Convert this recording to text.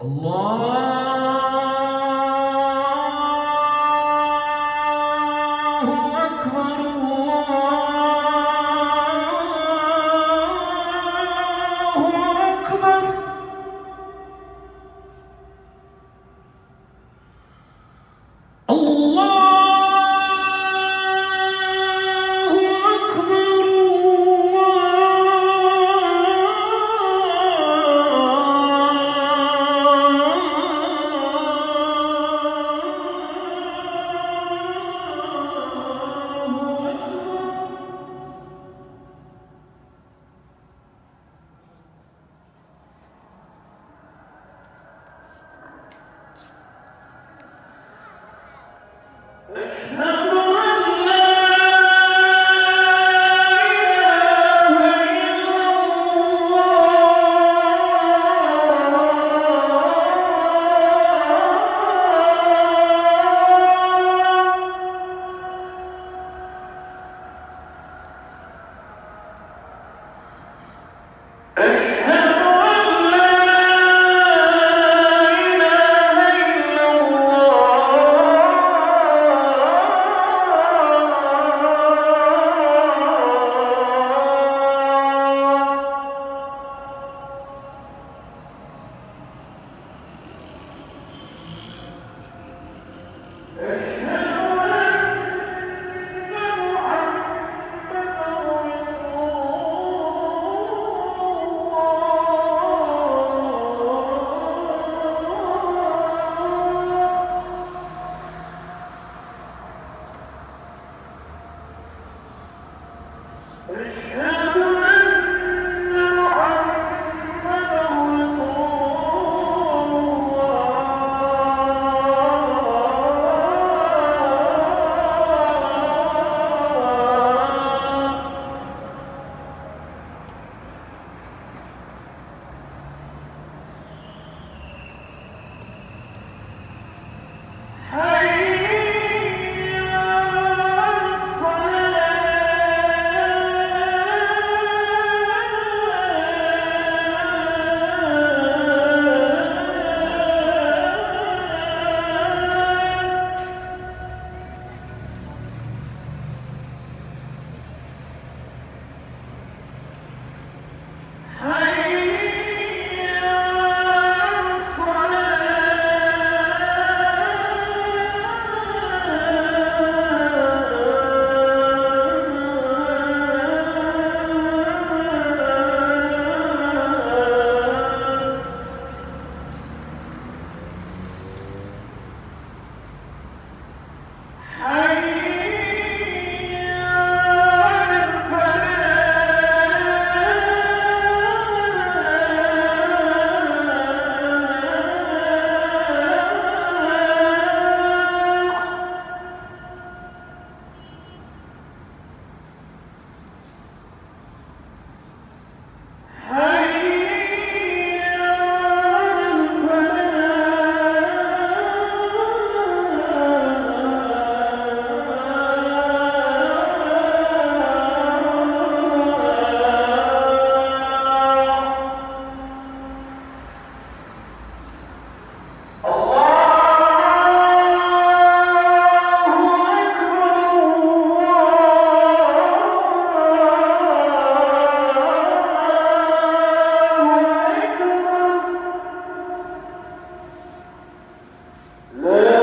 Allah! اشهد Lord.